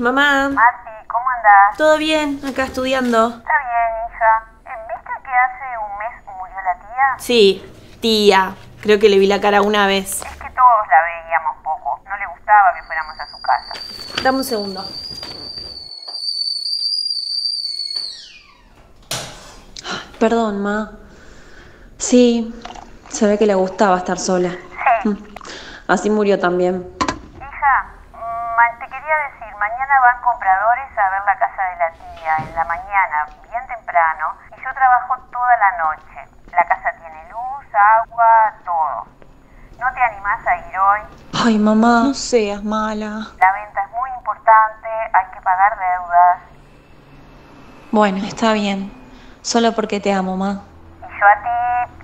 Mamá, Mati, ¿cómo andás? ¿todo bien? Acá estudiando. Está bien, hija. Eh, ¿Viste que hace un mes murió la tía? Sí, tía. Creo que le vi la cara una vez. Es que todos la veíamos poco. No le gustaba que fuéramos a su casa. Dame un segundo. Perdón, ma. Sí, se ve que le gustaba estar sola. Sí. Mm. Así murió también. Te quería decir, mañana van compradores a ver la casa de la tía en la mañana, bien temprano, y yo trabajo toda la noche. La casa tiene luz, agua, todo. ¿No te animás a ir hoy? Ay, mamá, no seas mala. La venta es muy importante, hay que pagar deudas. Bueno, está bien. Solo porque te amo, ma. Y yo a ti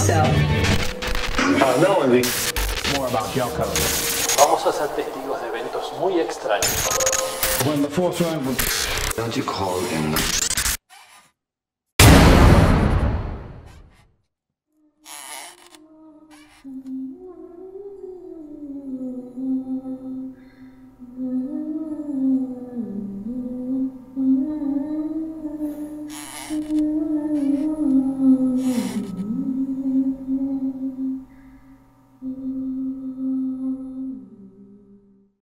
Also, Uh, Melanie. More about Yoko. Vamos a ser testigos de eventos muy extraños. When the fourth round was Don't you call in the